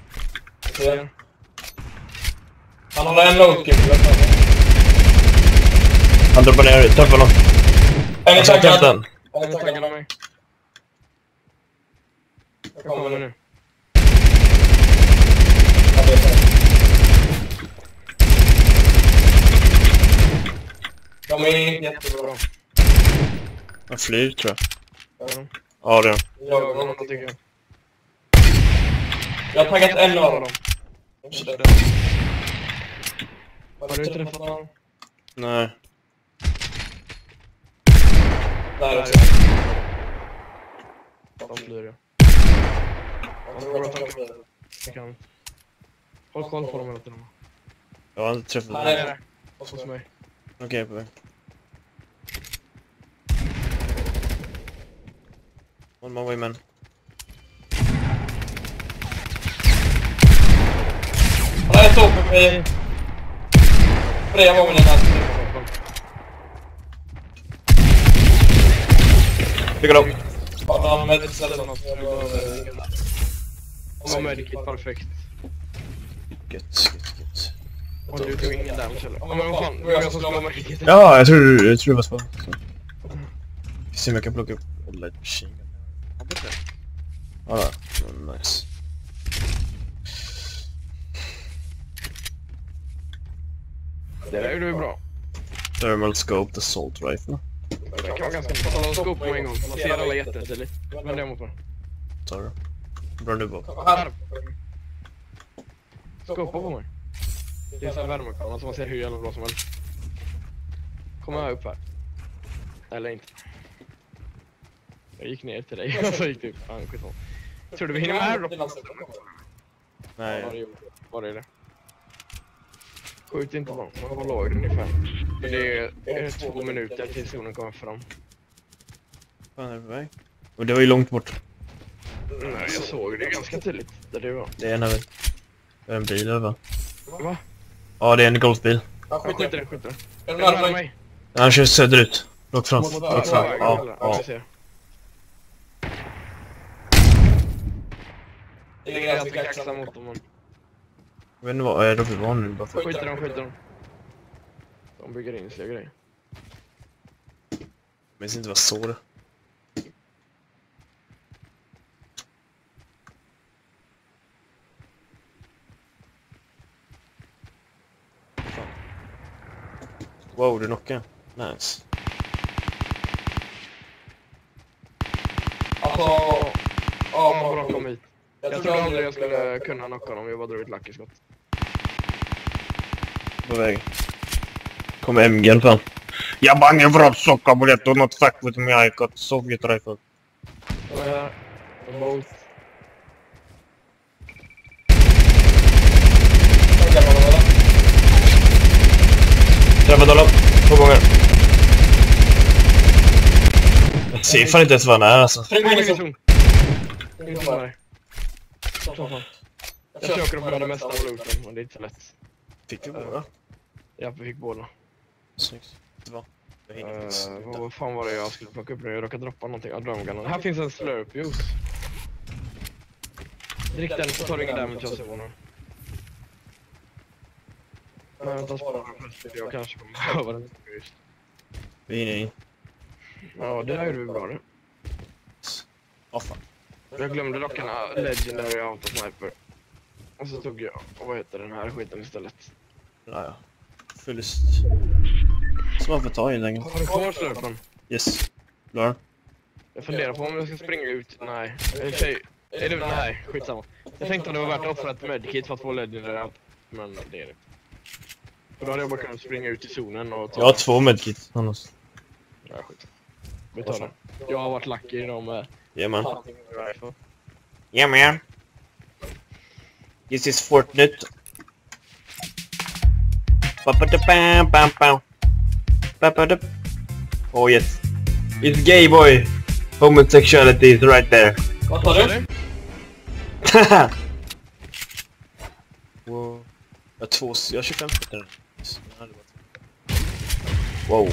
Han håller en loadkill. Han droppar ner. Träffa honom. Är Han tar taggad. är Han taggade taggad. mig. Jag kommer nu. Ja, det är så. De är jättebra. Han flyr, tror jag. Ja. Ja, det är. Jag, Jag jag, tycker jag. jag har taggat en av dem. Har du träffat honom? Nej. Där också. De flyr ja. Jag tror att de kommer. Jag kan... Håll koll på dem hela tiden. Jag har inte träffat Här honom. är det. Hos mig. Okej, på väg. On my way, man. Han är så på mig. Flera gånger innan. Pick it up. Ja, de är lite ställda. Om medikit, perfekt. Gött, gött, gött. Och du tog ingen damage eller? Ja men vad fan, det var jag som ha medikit. Ja, jag tror, jag tror det var så. Vi ser om jag kan plocka upp light machine. Ja, det är det. Ja. Oh, nice. Det där gjorde du bra. Thermal scope, assault rifle. Det kan vara ganska bra. Ta skop på en gång. Man ser alla jättetydligt. Men det mot mig. Tar du. Bra nu bak. Här. Skopa på mig. Det är såhär värmekamera så man ser hur jävla bra som helst. Kommer jag upp här? Eller inte. Jag gick ner till dig och så gick du upp. Ja, skitsamma. Tror du vi hinner med här då? Nej. det. Var det det? Skjut inte dem. Man var låg ungefär. För det är, är två minuter tills zonen kommer fram. Fan är det på väg? Och det var ju långt bort. Nej, jag såg det ganska tydligt där det var. Det är en. Det är en bil över. Va? Ja, det är en golfbil. Ja, Skjut inte det. den, skjut den. Är du nära mig? Han kör söderut. Rakt fram. Rakt fram. Ja, Ja, jag. Det är ganska kaxar mot dem. Jag vet inte vad är det var nu bara för... Skjuter dem, skjuter dem. De bygger in sig grejer. Jag minns inte vad så det. Wow, du knockade. Nice. Alltså... Ja, Ja, bra kom hit. Jag trodde aldrig jag skulle kunna knocka dem, jag bara drog ett lucky skott. På väg. Kommer MG'n fram. Jag bara ingen bra socka på det. Do not fuck with me. I got Soviet rifle. Och här, Träffat honom. Två gånger. Jag ser fan inte ens vad han är alltså. Där. Så fan. Jag försöker att få det mesta av looten, men det är inte så lätt. Fick du båda? Ja, vi fick båda. Snyggt. Det var. Uh, vad fan var det jag skulle plocka upp nu? Jag råkade droppa någonting av drömgallen. Här finns en slurp juice. Drick den så tar du ingen damage av zonen. Vänta spara den först. Jag kanske kommer behöva den. Just. Vi är inne i. Ja, det där gjorde vi bra det. Åh fan. Jag glömde uh, Legendary Autosniper. Och så tog jag, vad heter den här skiten istället? Ja, ja. Förlust. Som man får ta helt enkelt. Har du kvar slurpen? Yes. Klar. Jag funderar på om jag ska springa ut. Nej. Eller tjej. Är det, nej, skitsamma. Jag tänkte om det var värt att offra ett medkit för att få Legendary Auto. Men det är det. För då hade jag bara kunnat springa ut i zonen och ta... Jag har två medkit. Annars. Ja, skit. Vi tar det. Jag har varit lucky idag med Jajamän. man. This is Fortnite. Oh yes. It's gay boy. Homosexuality is right there. Vad sa du? Jag har två, jag har 25 stycken. Wow.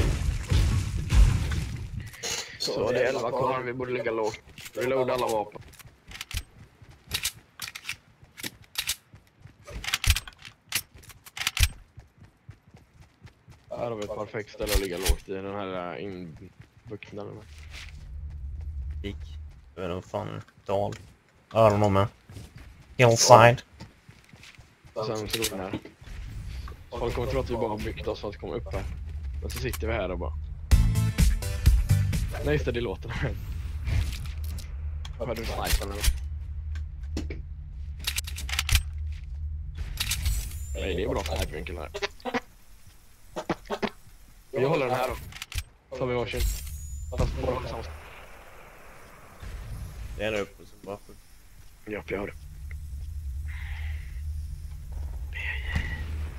Så det är 11 kvar, vi borde ligga lågt. Reload alla vapen. Här har vi ett perfekt ställe att ligga lågt i, den här inbuktningen. Gick. Jag vet inte vad fan. Dal. Know man. Hillside. Sen så den här. Folk kommer tro att vi bara har byggt oss för att komma upp här. Men så sitter vi här och bara... Nej just det, det låter. Hörde du snipern eller? Nej, det är bra snipervinkel här. Vi håller den här då. Så har vi varsin. Fast båda har samma. Det är där uppe som bara för... Japp, jag hör det.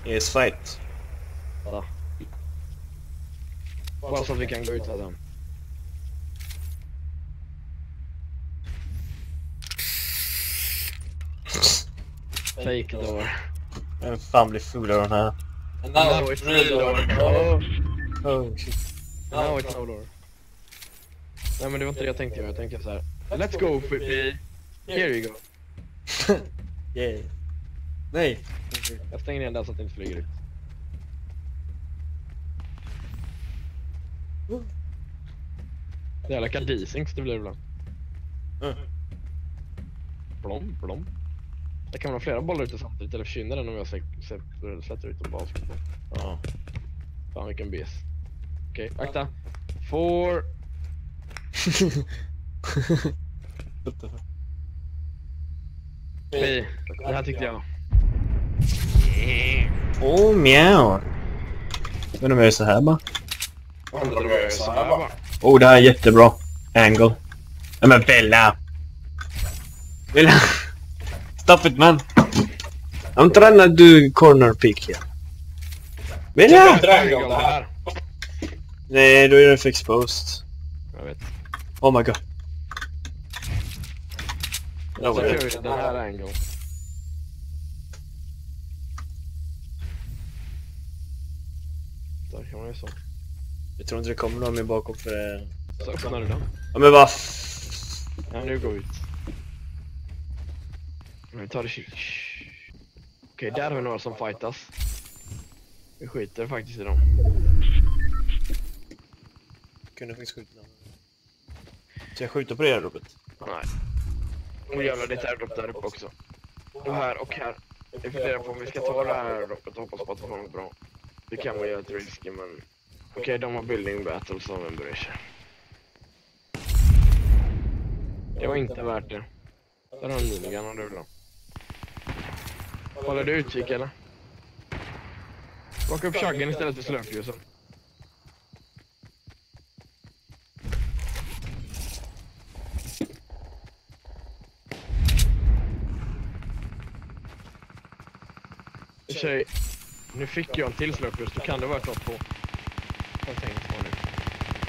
Yes fight. Bara så att vi kan gå ut här sen. Fake door. Vem fan blir full av den här? Now it's real door. Oh, Oh shit. now it's no door. Nej men det var inte det jag tänkte göra. Jag tänkte så här. Let's go Pippi. Here you go. Yeah. Nej. Jag stänger igen den så att det inte flyger ut. Jävla kardisings det blir ibland. Mm. Blom, blom. Där kan man ha flera bollar ute samtidigt, eller försvinner den om jag sätter ut en basketboll? Ja. Fan vilken bes. Okej, akta. Four. Hej. Det här tyckte jag. Oh meow. Vet du om jag gör så här bara? Undrar om jag gör så här bara. Oh, det här är jättebra. Angle. Nej men Bella! Bella! Stop it man! I'm trying to do corner pick here. Bella! Det. Nej, då är den för exposed. Jag vet. Oh my god. Så Ja, vad kör är vi den här angle. Där kan man ju så. Jag tror inte det kommer någon med bakom för det... Så du den. Ja men vad Ja, nu går vi ut. Vi tar det chill. Okej, där har vi några som fightas. Vi skiter faktiskt i dem. Kunde faktiskt skjuta den. Ska jag skjuta på det här Robert? Nej. Och jävlar, det är ett airdrop där uppe också. Och här och här. Jag funderar på om vi ska ta det här airdropet och hoppas på att det får något bra. Det kan vara jävligt risky men... Okej, de har building battle som vem bryr sig. Det var inte värt det. Där har en minigun om du vill ha. Håller du utkik eller? Baka upp chuggen istället för slurpljusen. I nu fick jag en till slurpljus, då kan det vara ett två. Jag tänkte på nu.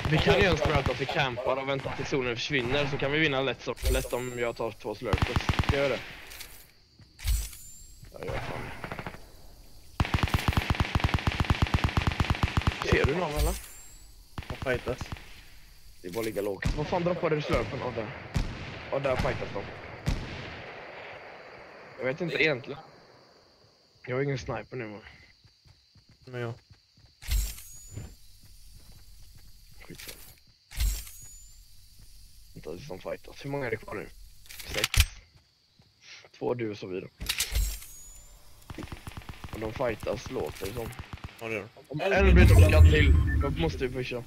Vi kan göra en spröt att vi campar och väntar tills solen försvinner så kan vi vinna lätt, så, lätt om jag tar två. Ska jag göra det? Jag gör fan det. Ser du någon eller? Och fightas. Det är bara att ligga lågt. Vad fan droppade du slurpen av där? Och där fightas de. Jag vet inte egentligen. Jag har ingen sniper nu men. Men ja. Skitsamma. Inte ens som fightas. Hur många är det kvar nu? sex. Två duos och vi då. Och de fightas låter det som. Ja, det gör. Om en blir knockad till, då måste vi pusha.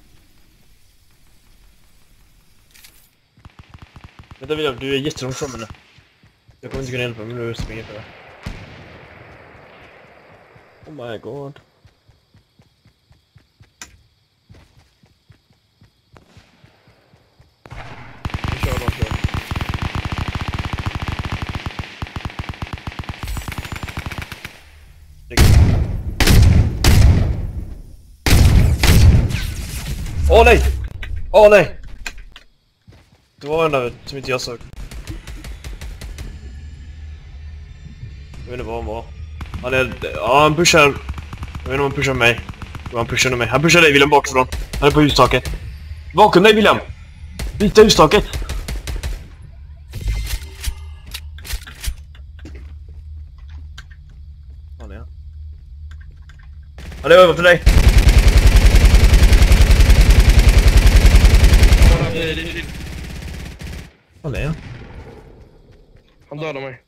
Vänta William, du är jättelångt framme nu. Jag kommer inte kunna hjälpa om du springer för det. Oh my god. Vi kör, de kör. Åh nej! Åh nej! Det var en där som inte jag såg. Jag vet inte var han var. Han är... Ja, han pushar... Jag vet inte om han pushar mig. Jo, han pushar mig. Han pushar dig William bakifrån. Han är på hustaket. Bakom dig William! Byta hustaket! Han är han. Han är över för dig. Han är han. Han dödar mig.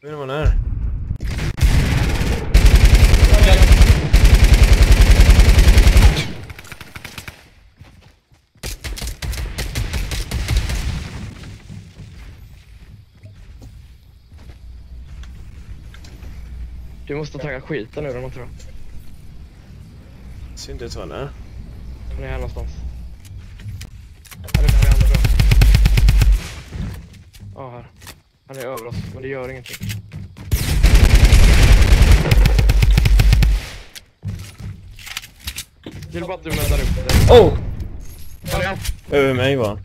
Jag vet inte var han är. Du måste tagga skiten ur honom tror jag. Inte ut var han är. Han är här någonstans. Är där vi andra bra. Ja, här. Han är över oss, men det gör ingenting. Vill bara att du mätar upp det. Oh! Var är han? Över mig han.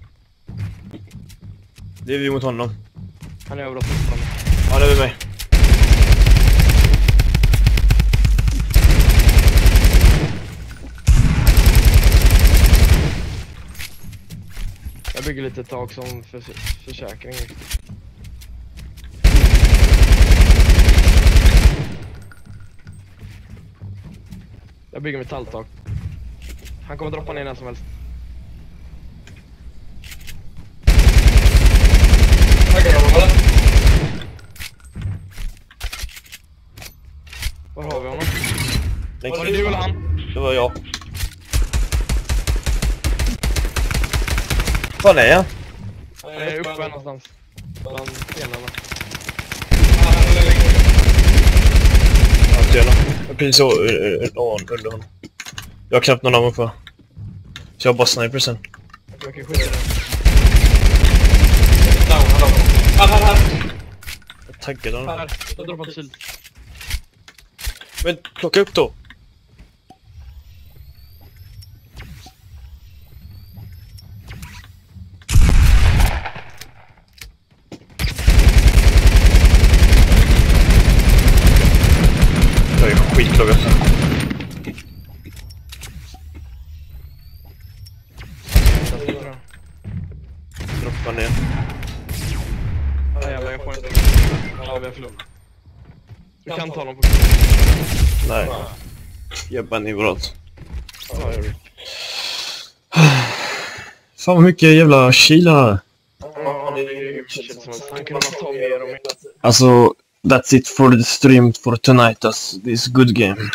Det är vi mot honom. Han är över oss. Ja, det är över mig. Jag bygger lite tak som för, försäkring. Jag bygger metalltak. Han kommer droppa ner när som helst. Var har vi honom? Var det du eller han? Det var jag. Var är? Han är uppe här någonstans. Bland stenarna. Ja, jävlar. Jag precis ö- o- under honom. Jag har knappt någon ammo kvar. Så jag har bara sniper sen. Jag kan skjuta den. Jag taggade honom. Här, jag droppar ett sylt. Men plocka upp då. Jag är skitklockan. Jag tror jag. Droppa ner. Ja, jävlar, jag får inte. Ja, vi har förlorat. Du kan ta dem på... Nej. Jebba ni brott. Ja, gör det. Fan vad mycket jävla kila här. Ja, det är hur shit som helst. Han kunde bara ta mer och mer. Alltså, that's it for the stream for tonight. Alltså, this good game.